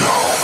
No.